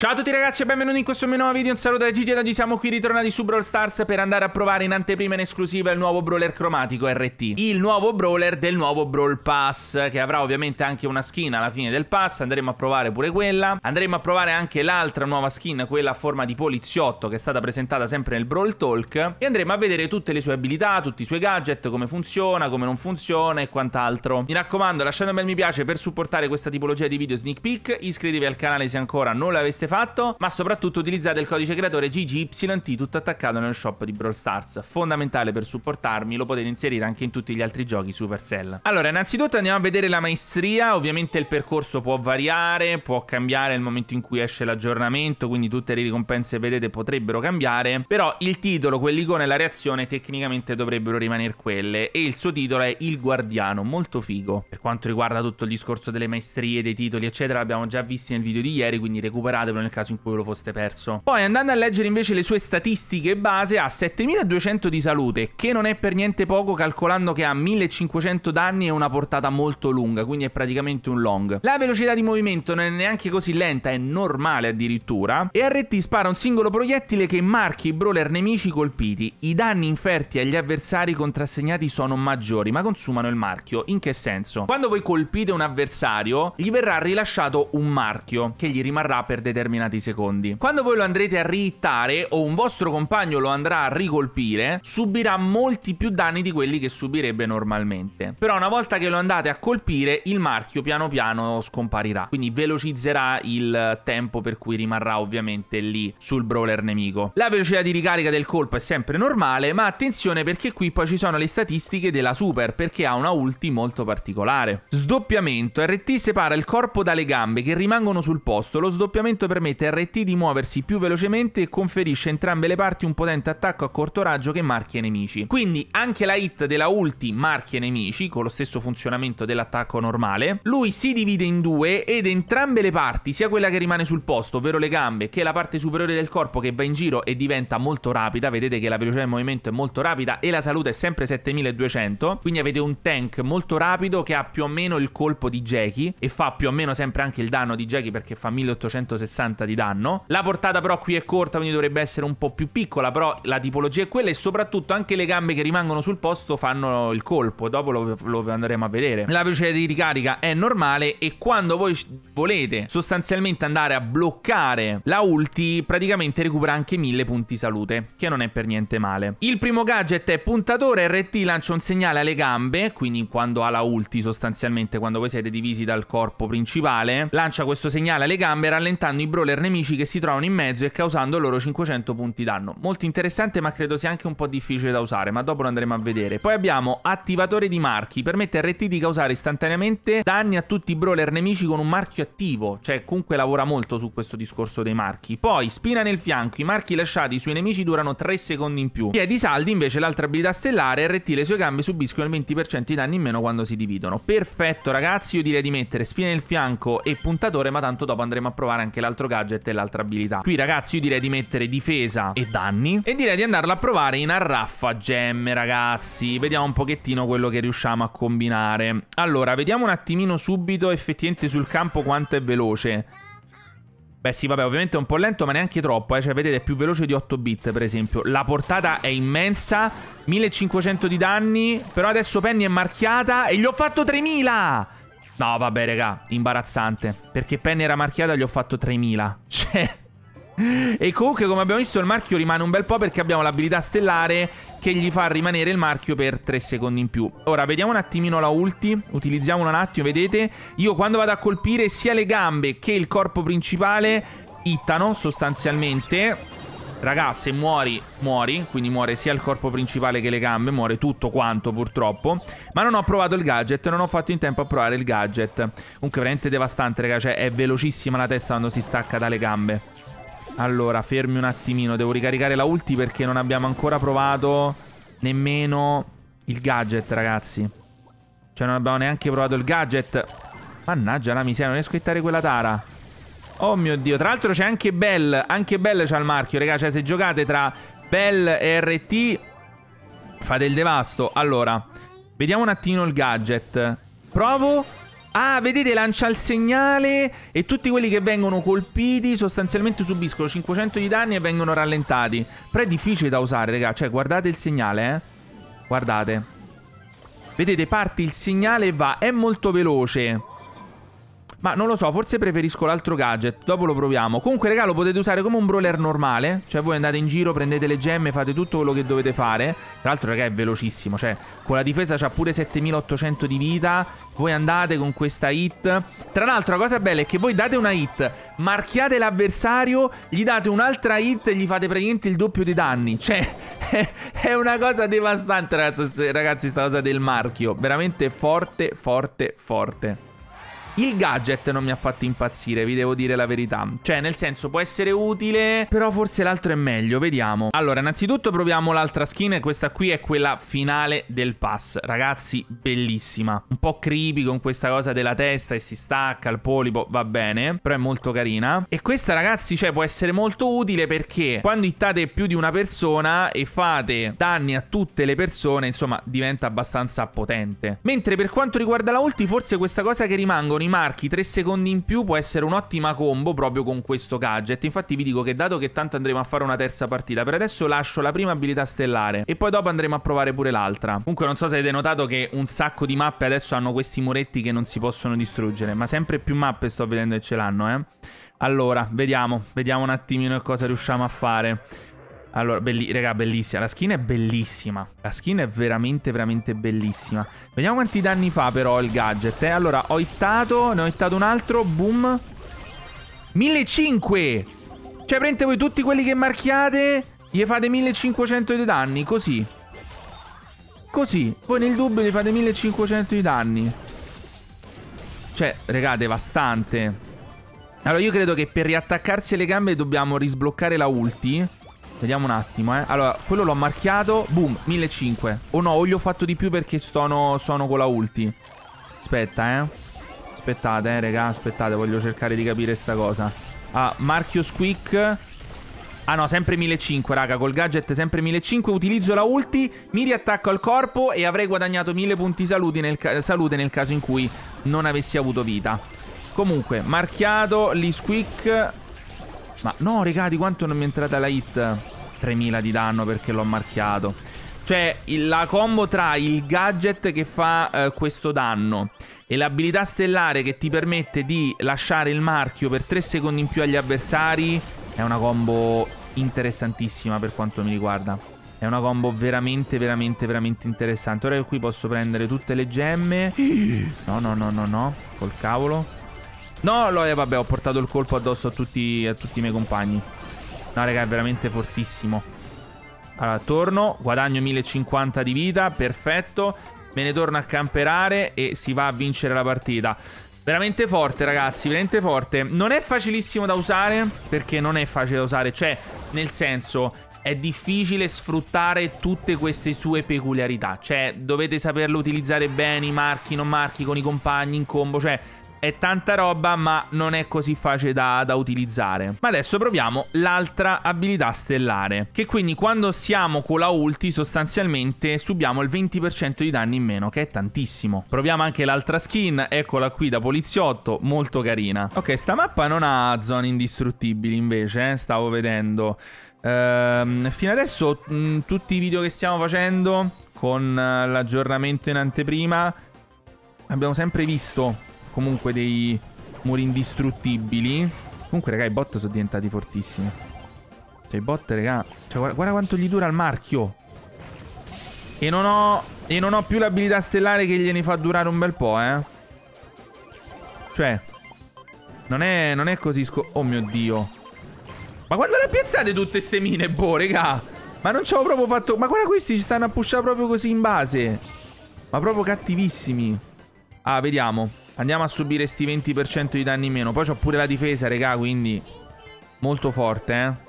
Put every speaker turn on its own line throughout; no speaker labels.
Ciao a tutti ragazzi e benvenuti in questo mio nuovo video, un saluto da Gigi ed oggi siamo qui ritornati su Brawl Stars per andare a provare in anteprima in esclusiva il nuovo brawler cromatico RT Il nuovo brawler del nuovo Brawl Pass che avrà ovviamente anche una skin alla fine del pass, andremo a provare pure quella. Andremo a provare anche l'altra nuova skin, quella a forma di poliziotto che è stata presentata sempre nel Brawl Talk. E andremo a vedere tutte le sue abilità, tutti i suoi gadget, come funziona, come non funziona e quant'altro. Mi raccomando lasciate un bel mi piace per supportare questa tipologia di video sneak peek. Iscrivetevi al canale se ancora non l'aveste fatto, ma soprattutto utilizzate il codice creatore GGYT tutto attaccato nel shop di Brawl Stars. Fondamentale per supportarmi, lo potete inserire anche in tutti gli altri giochi Supercell. Allora, innanzitutto andiamo a vedere la maestria, ovviamente il percorso può variare, può cambiare nel momento in cui esce l'aggiornamento, quindi tutte le ricompense vedete potrebbero cambiare, però il titolo, quell'icona e la reazione tecnicamente dovrebbero rimanere quelle e il suo titolo è Il Guardiano, molto figo. Per quanto riguarda tutto il discorso delle maestrie, dei titoli eccetera, l'abbiamo già visto nel video di ieri, quindi recuperatelo nel caso in cui lo foste perso. Poi andando a leggere invece le sue statistiche base ha 7200 di salute, che non è per niente poco calcolando che ha 1500 danni e una portata molto lunga, quindi è praticamente un long. La velocità di movimento non è neanche così lenta, è normale addirittura, e RT spara un singolo proiettile che marchi i brawler nemici colpiti. I danni inferti agli avversari contrassegnati sono maggiori, ma consumano il marchio. In che senso? Quando voi colpite un avversario, gli verrà rilasciato un marchio, che gli rimarrà per determinati secondi. Quando voi lo andrete a rihittare o un vostro compagno lo andrà a ricolpire, subirà molti più danni di quelli che subirebbe normalmente. Però una volta che lo andate a colpire, il marchio piano piano scomparirà, quindi velocizzerà il tempo per cui rimarrà ovviamente lì sul brawler nemico. La velocità di ricarica del colpo è sempre normale, ma attenzione perché qui poi ci sono le statistiche della super, perché ha una ulti molto particolare. Sdoppiamento. RT separa il corpo dalle gambe che rimangono sul posto. Lo sdoppiamento permette a RT di muoversi più velocemente e conferisce a entrambe le parti un potente attacco a corto raggio che marchia i nemici. Quindi anche la hit della ulti marchia i nemici con lo stesso funzionamento dell'attacco normale. Lui si divide in due ed entrambe le parti, sia quella che rimane sul posto, ovvero le gambe, che la parte superiore del corpo che va in giro e diventa molto rapida, vedete che la velocità di movimento è molto rapida e la salute è sempre 7200, quindi avete un tank molto rapido che ha più o meno il colpo di Jackie e fa più o meno sempre anche il danno di Jackie perché fa 1860 di danno. La portata però qui è corta, quindi dovrebbe essere un po' più piccola, però la tipologia è quella e soprattutto anche le gambe che rimangono sul posto fanno il colpo, dopo lo, lo andremo a vedere. La velocità di ricarica è normale e quando voi volete sostanzialmente andare a bloccare la ulti, praticamente recupera anche 1000 punti salute, che non è per niente male. Il primo gadget è puntatore, RT lancia un segnale alle gambe, quindi quando ha la ulti sostanzialmente, quando voi siete divisi dal corpo principale, lancia questo segnale alle gambe rallentando i brawler nemici che si trovano in mezzo e causando loro 500 punti danno. Molto interessante ma credo sia anche un po' difficile da usare, ma dopo lo andremo a vedere. Poi abbiamo attivatore di marchi, permette a RT di causare istantaneamente danni a tutti i brawler nemici con un marchio attivo, cioè comunque lavora molto su questo discorso dei marchi. Poi spina nel fianco, i marchi lasciati sui nemici durano 3 secondi in più. Piedi saldi invece l'altra abilità stellare, RT le sue gambe subiscono il 20% di danni in meno quando si dividono. Perfetto ragazzi, io direi di mettere spina nel fianco e puntatore, ma tanto dopo andremo a provare anche l'altro gadget e l'altra abilità. Qui ragazzi io direi di mettere difesa e danni e direi di andarlo a provare in arraffa gemme ragazzi. Vediamo un pochettino quello che riusciamo a combinare. Allora, vediamo un attimino subito effettivamente sul campo quanto è veloce. Beh sì, vabbè, ovviamente è un po' lento, ma neanche troppo, eh. Cioè, vedete, è più veloce di 8 bit, per esempio. La portata è immensa, 1500 di danni, però adesso Penny è marchiata e gli ho fatto 3000! No, vabbè, raga, imbarazzante. Perché Penny era marchiata gli ho fatto 3000. Cioè... E comunque, come abbiamo visto, il marchio rimane un bel po' perché abbiamo l'abilità stellare che gli fa rimanere il marchio per 3 secondi in più. Ora, vediamo un attimino la ulti. Utilizziamola un attimo, vedete? Io quando vado a colpire sia le gambe che il corpo principale hittano sostanzialmente. Raga, se muori, muori. Quindi muore sia il corpo principale che le gambe. Muore tutto quanto, purtroppo. Ma non ho provato il gadget. Non ho fatto in tempo a provare il gadget. Comunque, veramente devastante, raga. Cioè, è velocissima la testa quando si stacca dalle gambe. Allora, fermi un attimino. Devo ricaricare la ulti perché non abbiamo ancora provato nemmeno il gadget, ragazzi. Cioè, non abbiamo neanche provato il gadget. Mannaggia la miseria, non riesco a hittare quella tara. Oh mio Dio. Tra l'altro c'è anche Bell. Anche Bell c'ha il marchio, raga. Cioè, se giocate tra Bell e RT, fate il devasto. Allora, vediamo un attimo il gadget. Provo... Ah, vedete, lancia il segnale e tutti quelli che vengono colpiti sostanzialmente subiscono 500 di danni e vengono rallentati. Però è difficile da usare, raga. Cioè, guardate il segnale, eh. Guardate. Vedete, parte il segnale e va. È molto veloce. Ma non lo so, forse preferisco l'altro gadget. Dopo lo proviamo. Comunque, raga, lo potete usare come un brawler normale. Cioè, voi andate in giro, prendete le gemme, fate tutto quello che dovete fare. Tra l'altro, raga, è velocissimo. Cioè, con la difesa c'ha pure 7800 di vita. Voi andate con questa hit. Tra l'altro, la cosa bella è che voi date una hit, marchiate l'avversario, gli date un'altra hit e gli fate praticamente il doppio dei danni. Cioè, è una cosa devastante, ragazzi, ragazzi, sta cosa del marchio. Veramente forte, forte, forte. Il gadget non mi ha fatto impazzire, vi devo dire la verità. Cioè, nel senso, può essere utile, però forse l'altro è meglio, vediamo. Allora, innanzitutto proviamo l'altra skin questa qui è quella finale del pass. Ragazzi, bellissima. Un po' creepy con questa cosa della testa e si stacca il polipo, va bene, però è molto carina. E questa, ragazzi, cioè, può essere molto utile perché quando hittate più di una persona e fate danni a tutte le persone, insomma, diventa abbastanza potente. Mentre per quanto riguarda la ulti, forse questa cosa che rimangono marchi 3 secondi in più può essere un'ottima combo proprio con questo gadget. Infatti vi dico che dato che tanto andremo a fare una terza partita, per adesso lascio la prima abilità stellare e poi dopo andremo a provare pure l'altra. Comunque non so se avete notato che un sacco di mappe adesso hanno questi muretti che non si possono distruggere, ma sempre più mappe sto vedendo che ce l'hanno, eh. Allora, vediamo, vediamo un attimino cosa riusciamo a fare. Allora, belli raga, bellissima. La skin è bellissima. La skin è veramente, veramente bellissima. Vediamo quanti danni fa però il gadget, eh. Allora, ho hittato, ne ho hittato un altro, boom. 1500! Cioè, prendete voi tutti quelli che marchiate, gli fate 1500 di danni, così. Così. Poi nel dubbio gli fate 1500 di danni. Cioè, raga, devastante. Allora, io credo che per riattaccarsi alle gambe dobbiamo risbloccare la ulti. Vediamo un attimo, eh. Allora, quello l'ho marchiato. Boom, 1500. O no, o gli ho fatto di più perché sono, sono con la ulti. Aspetta, eh. Aspettate, eh, raga. Aspettate, voglio cercare di capire sta cosa. Ah, marchio squeak. Ah no, sempre 1500, raga, col gadget sempre 1500, utilizzo la ulti, mi riattacco al corpo e avrei guadagnato 1000 punti salute nel, salute nel caso in cui non avessi avuto vita. Comunque, marchiato, li squeak, ma no, raga, di quanto non mi è entrata la hit? 3000 di danno perché l'ho marchiato. Cioè, la combo tra il gadget che fa uh, questo danno e l'abilità stellare che ti permette di lasciare il marchio per 3 secondi in più agli avversari è una combo interessantissima per quanto mi riguarda. È una combo veramente, veramente, veramente interessante. Ora che qui posso prendere tutte le gemme. No, no, no, no, no. Col cavolo. No, lo, eh, vabbè, ho portato il colpo addosso a tutti, a tutti i miei compagni. No, raga, è veramente fortissimo. Allora, torno, guadagno 1050 di vita, perfetto. Me ne torno a camperare e si va a vincere la partita. Veramente forte, ragazzi, veramente forte. Non è facilissimo da usare, perché non è facile da usare. Cioè, nel senso, è difficile sfruttare tutte queste sue peculiarità. Cioè, dovete saperlo utilizzare bene, i marchi, non marchi, con i compagni, in combo. Cioè, è tanta roba, ma non è così facile da, da utilizzare. Ma adesso proviamo l'altra abilità stellare. Che quindi quando siamo con la ulti, sostanzialmente subiamo il 20% di danni in meno, che è tantissimo. Proviamo anche l'altra skin, eccola qui da poliziotto, molto carina. Ok, sta mappa non ha zone indistruttibili invece, eh, stavo vedendo. Ehm, fino adesso mh, mm, tutti i video che stiamo facendo con uh, l'aggiornamento in anteprima abbiamo sempre visto comunque dei muri indistruttibili. Comunque, raga, i bot sono diventati fortissimi. Cioè, i bot, raga... Cioè, guarda, guarda quanto gli dura il marchio. E non ho... E non ho più l'abilità stellare che gliene fa durare un bel po', eh. Cioè... Non è, non è così sco... Oh mio Dio. Ma quando le piazzate tutte ste mine, boh, raga? Ma non ci avevo proprio fatto... Ma guarda questi ci stanno a pushare proprio così in base. Ma proprio cattivissimi. Ah, vediamo. Andiamo a subire sti 20% di danni in meno. Poi c'ho pure la difesa, regà, quindi... Molto forte, eh.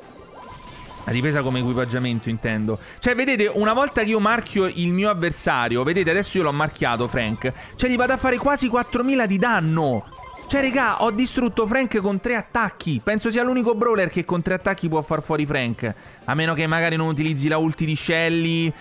La difesa come equipaggiamento, intendo. Cioè, vedete, una volta che io marchio il mio avversario... Vedete, adesso io l'ho marchiato, Frank. Cioè, gli vado a fare quasi 4000 di danno. Cioè, regà, ho distrutto Frank con tre attacchi. Penso sia l'unico brawler che con tre attacchi può far fuori Frank. A meno che magari non utilizzi la ulti di Shelly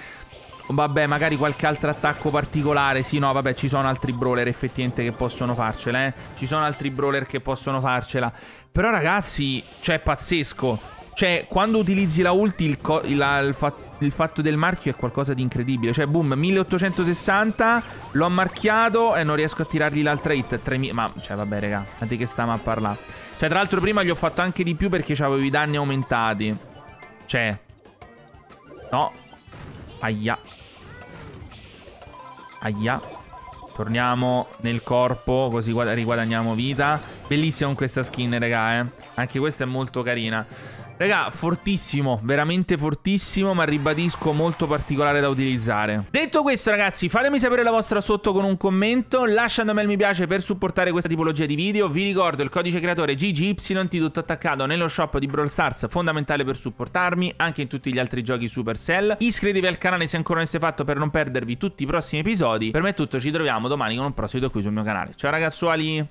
vabbè, magari qualche altro attacco particolare. Sì, no, vabbè, ci sono altri brawler effettivamente che possono farcela, eh. Ci sono altri brawler che possono farcela. Però, ragazzi, cioè, è pazzesco. Cioè, quando utilizzi la ulti, il, il, il, fa il, fatto del marchio è qualcosa di incredibile. Cioè, boom, 1860, l'ho ammarchiato e non riesco a tirargli l'altra hit. 3000, ma, cioè, vabbè, raga, ma di che stiamo a parlare? Cioè, tra l'altro prima gli ho fatto anche di più perché avevo i danni aumentati. Cioè... No. Aia. Aia. Torniamo nel corpo, così riguadagniamo vita. Bellissima questa skin, raga, eh. Anche questa è molto carina. Raga, fortissimo, veramente fortissimo, ma ribadisco molto particolare da utilizzare. Detto questo, ragazzi, fatemi sapere la vostra sotto con un commento, lasciandomi il mi piace per supportare questa tipologia di video. Vi ricordo il codice creatore GGYT tutto attaccato nello shop di Brawl Stars, fondamentale per supportarmi, anche in tutti gli altri giochi Supercell. Iscrivetevi al canale se ancora non siete fatto per non perdervi tutti i prossimi episodi. Per me è tutto, ci troviamo domani con un prossimo video qui sul mio canale. Ciao ragazzuoli!